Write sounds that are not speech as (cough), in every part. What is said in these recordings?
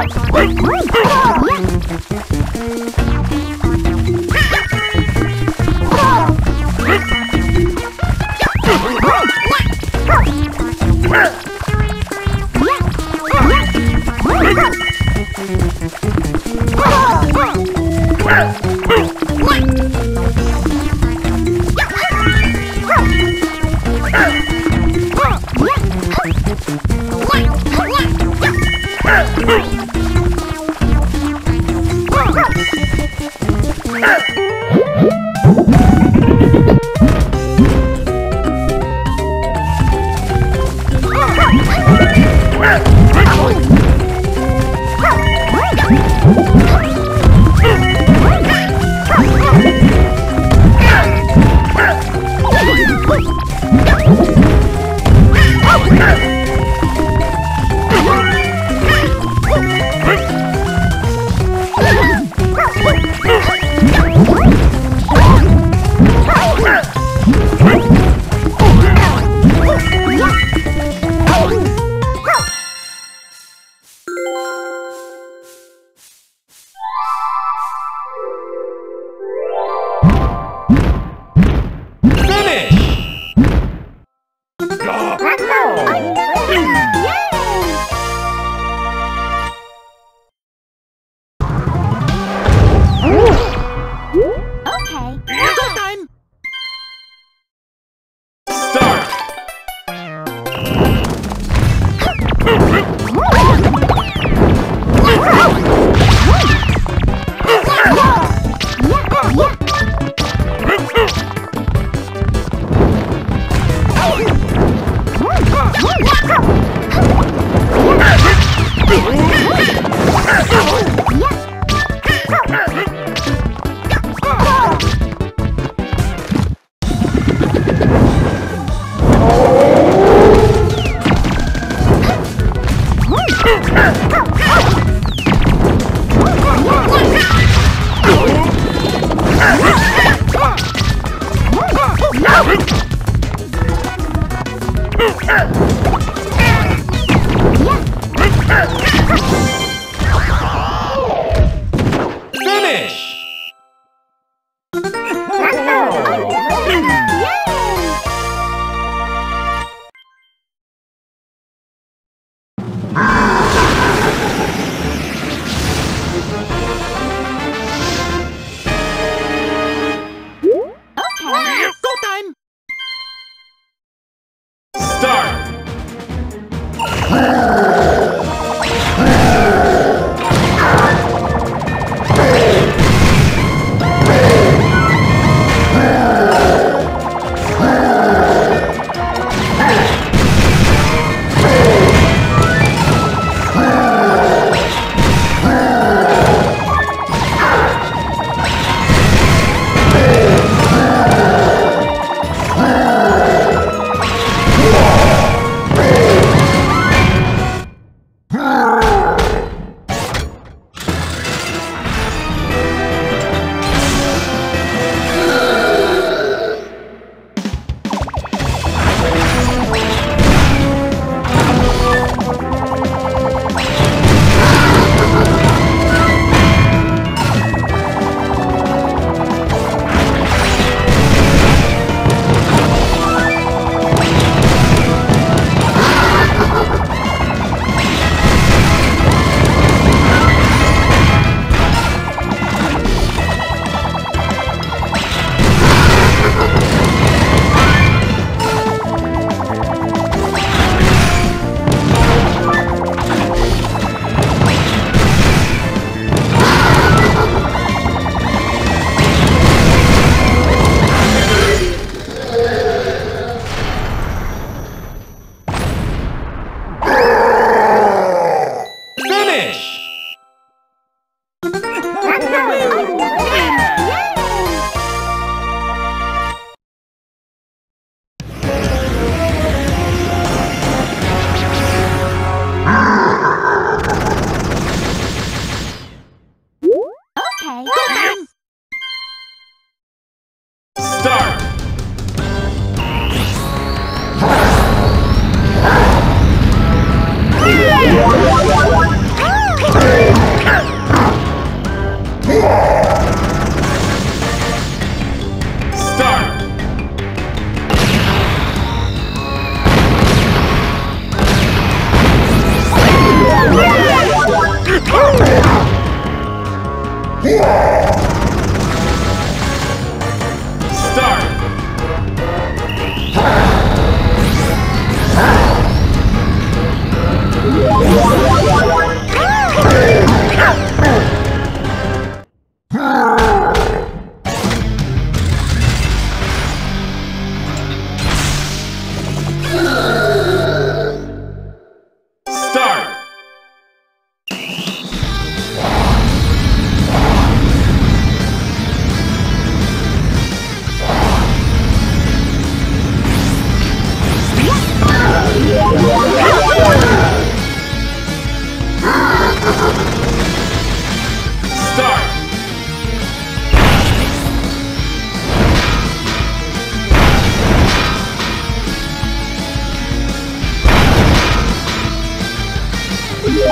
Wait! Ah! you kill?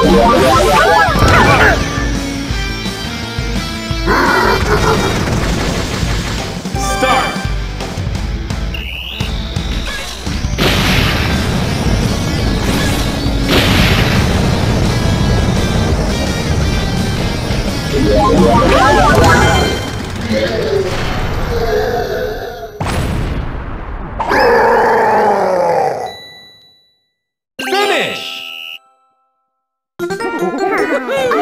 Yeah. (laughs) Woo!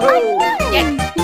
Yeah.